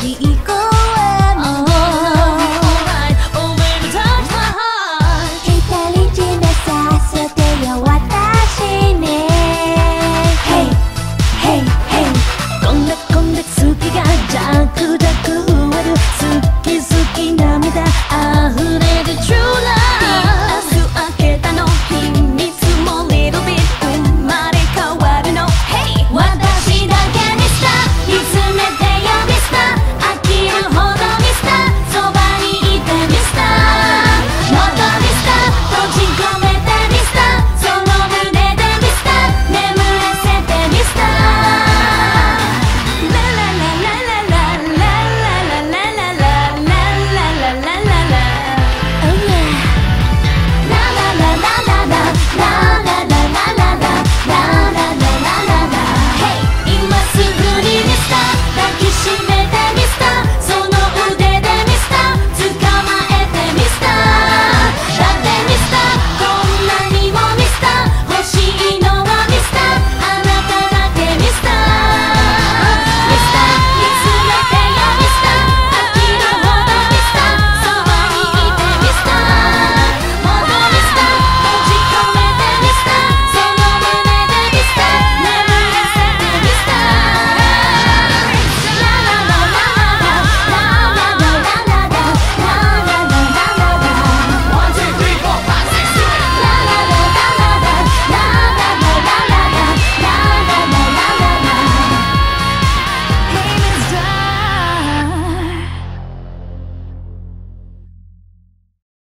第一